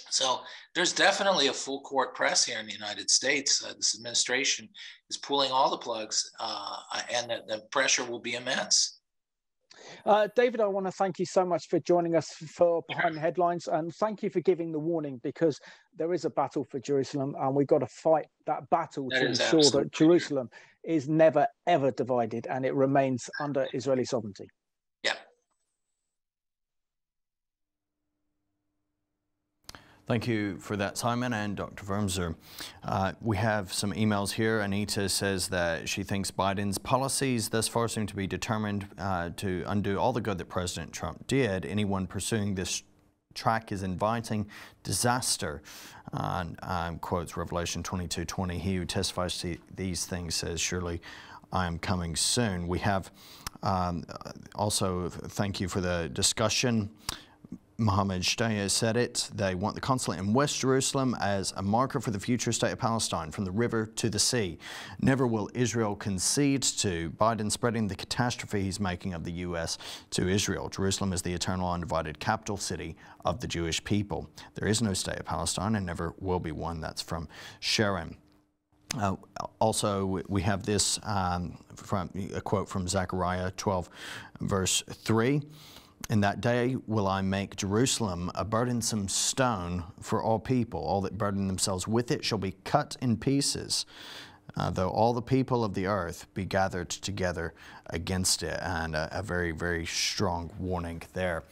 So there's definitely a full court press here in the United States. Uh, this administration is pulling all the plugs, uh, and the, the, pressure will be immense. Uh, David, I want to thank you so much for joining us for Behind the Headlines, and thank you for giving the warning because there is a battle for Jerusalem, and we've got to fight that battle that to ensure that Jerusalem is never ever divided and it remains under Israeli sovereignty. Thank you for that, Simon and Dr. Wurmser. Uh, we have some emails here. Anita says that she thinks Biden's policies thus far seem to be determined uh, to undo all the good that President Trump did. Anyone pursuing this track is inviting disaster. Uh, um, quotes Revelation 22:20. He who testifies to these things says, "Surely I am coming soon." We have um, also thank you for the discussion. Mohammed Shtayyeh said it. They want the consulate in West Jerusalem as a marker for the future state of Palestine from the river to the sea. Never will Israel concede to Biden spreading the catastrophe he's making of the U.S. to Israel. Jerusalem is the eternal undivided capital city of the Jewish people. There is no state of Palestine and never will be one. That's from Sharon. Uh, also, we have this um, from a quote from Zechariah 12, verse 3. In that day will I make Jerusalem a burdensome stone for all people. All that burden themselves with it shall be cut in pieces uh, though all the people of the earth be gathered together against it. And a, a very, very strong warning there.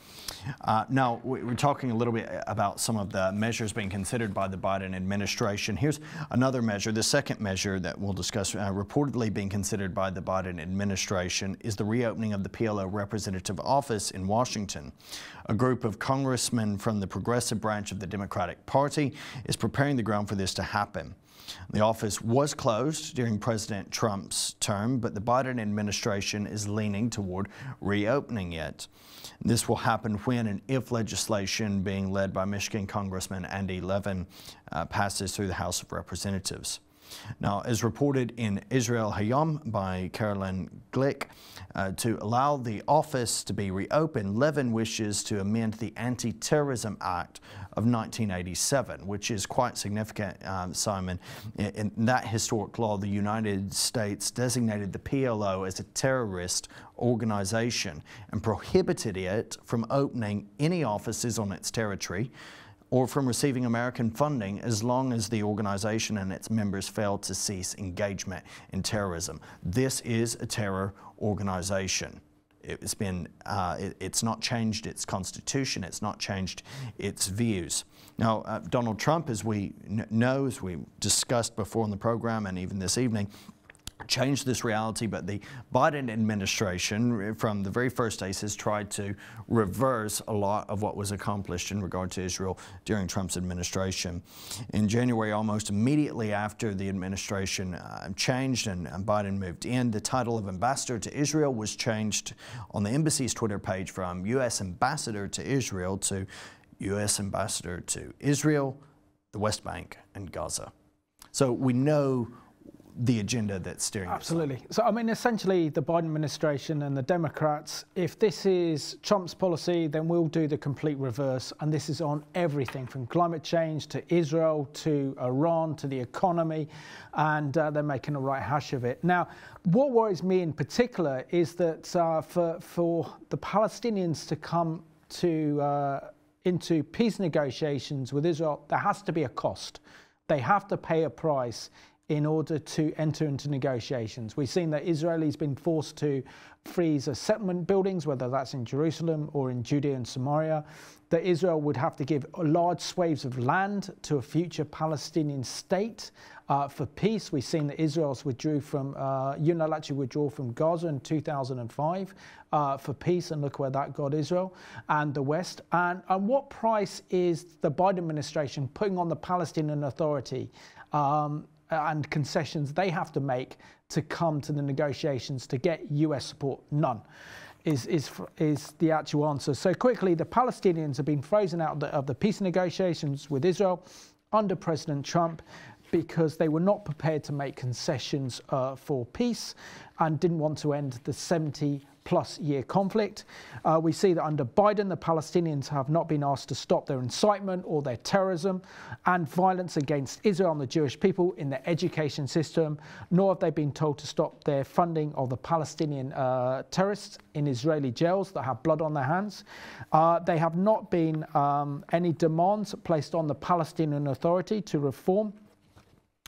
Uh, now, we're talking a little bit about some of the measures being considered by the Biden administration. Here's another measure. The second measure that we'll discuss, uh, reportedly being considered by the Biden administration, is the reopening of the PLO representative office in Washington. A group of congressmen from the progressive branch of the Democratic Party is preparing the ground for this to happen. The office was closed during President Trump's term, but the Biden administration is leaning toward reopening it. This will happen when and if legislation being led by Michigan Congressman Andy Levin uh, passes through the House of Representatives. Now, as reported in Israel Hayom by Caroline Glick, uh, to allow the office to be reopened, Levin wishes to amend the Anti-Terrorism Act of 1987, which is quite significant, um, Simon. In, in that historic law, the United States designated the PLO as a terrorist organization and prohibited it from opening any offices on its territory or from receiving American funding as long as the organization and its members failed to cease engagement in terrorism. This is a terror organization. It's been, uh, it, it's not changed its constitution. It's not changed its views. Now, uh, Donald Trump, as we know, as we discussed before in the program and even this evening, change this reality, but the Biden administration, from the very first days, has tried to reverse a lot of what was accomplished in regard to Israel during Trump's administration. In January, almost immediately after the administration uh, changed and, and Biden moved in, the title of ambassador to Israel was changed on the embassy's Twitter page from U.S. ambassador to Israel to U.S. ambassador to Israel, the West Bank, and Gaza. So we know the agenda that's steering Absolutely. So, I mean, essentially, the Biden administration and the Democrats, if this is Trump's policy, then we'll do the complete reverse. And this is on everything from climate change to Israel to Iran to the economy. And uh, they're making a right hash of it. Now, what worries me in particular is that uh, for, for the Palestinians to come to uh, into peace negotiations with Israel, there has to be a cost. They have to pay a price in order to enter into negotiations. We've seen that Israelis been forced to freeze settlement buildings, whether that's in Jerusalem or in Judea and Samaria, that Israel would have to give large swathes of land to a future Palestinian state uh, for peace. We've seen that Israel's withdrew from, uh, unilaterally withdrew from Gaza in 2005 uh, for peace, and look where that got Israel and the West. And, and what price is the Biden administration putting on the Palestinian Authority um, and concessions they have to make to come to the negotiations to get US support? None. Is, is, is the actual answer. So quickly, the Palestinians have been frozen out of the, of the peace negotiations with Israel under President Trump because they were not prepared to make concessions uh, for peace and didn't want to end the 70 plus year conflict. Uh, we see that under Biden, the Palestinians have not been asked to stop their incitement or their terrorism and violence against Israel and the Jewish people in their education system, nor have they been told to stop their funding of the Palestinian uh, terrorists in Israeli jails that have blood on their hands. Uh, they have not been um, any demands placed on the Palestinian Authority to reform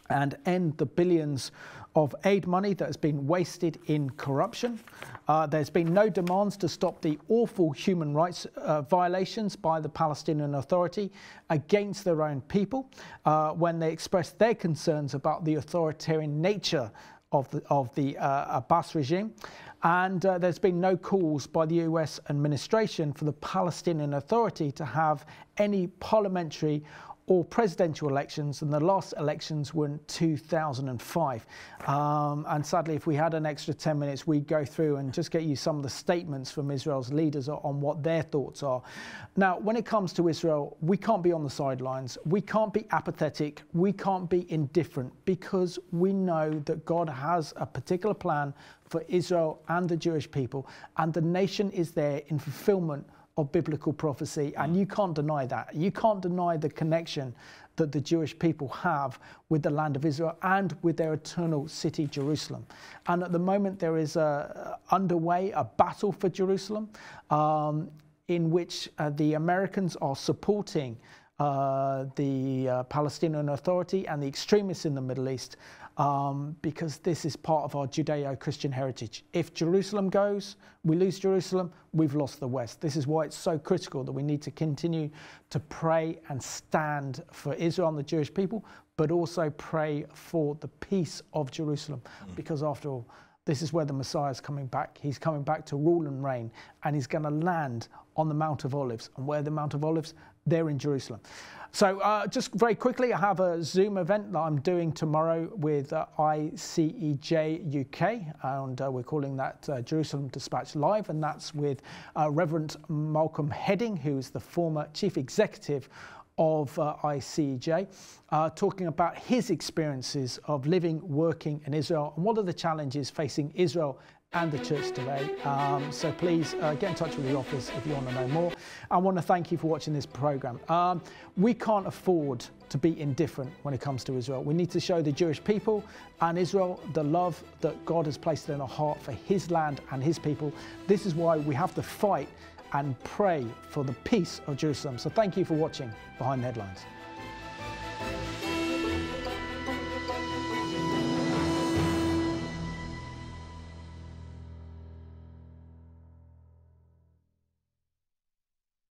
and end the billions of aid money that has been wasted in corruption. Uh, there's been no demands to stop the awful human rights uh, violations by the Palestinian Authority against their own people uh, when they expressed their concerns about the authoritarian nature of the, of the uh, Abbas regime. And uh, there's been no calls by the US administration for the Palestinian Authority to have any parliamentary or presidential elections, and the last elections were in 2005. Um, and sadly, if we had an extra 10 minutes, we'd go through and just get you some of the statements from Israel's leaders on what their thoughts are. Now, when it comes to Israel, we can't be on the sidelines. We can't be apathetic. We can't be indifferent because we know that God has a particular plan for Israel and the Jewish people, and the nation is there in fulfillment of biblical prophecy, and you can't deny that. You can't deny the connection that the Jewish people have with the land of Israel and with their eternal city, Jerusalem. And at the moment, there is a, underway a battle for Jerusalem um, in which uh, the Americans are supporting uh, the uh, Palestinian Authority and the extremists in the Middle East um, because this is part of our Judeo Christian heritage. If Jerusalem goes, we lose Jerusalem, we've lost the West. This is why it's so critical that we need to continue to pray and stand for Israel and the Jewish people, but also pray for the peace of Jerusalem, mm. because after all, This is where the Messiah is coming back. He's coming back to rule and reign, and he's going to land on the Mount of Olives. And where the Mount of Olives? There in Jerusalem. So, uh, just very quickly, I have a Zoom event that I'm doing tomorrow with uh, ICEJ UK, and uh, we're calling that uh, Jerusalem Dispatch Live, and that's with uh, Reverend Malcolm Hedding, who is the former chief executive of uh, ICEJ, uh, talking about his experiences of living, working in Israel, and what are the challenges facing Israel and the church today. Um, so please uh, get in touch with the office if you want to know more. I want to thank you for watching this program. Um, we can't afford to be indifferent when it comes to Israel. We need to show the Jewish people and Israel the love that God has placed in our heart for his land and his people. This is why we have to fight and pray for the peace of Jerusalem. So thank you for watching Behind the Headlines.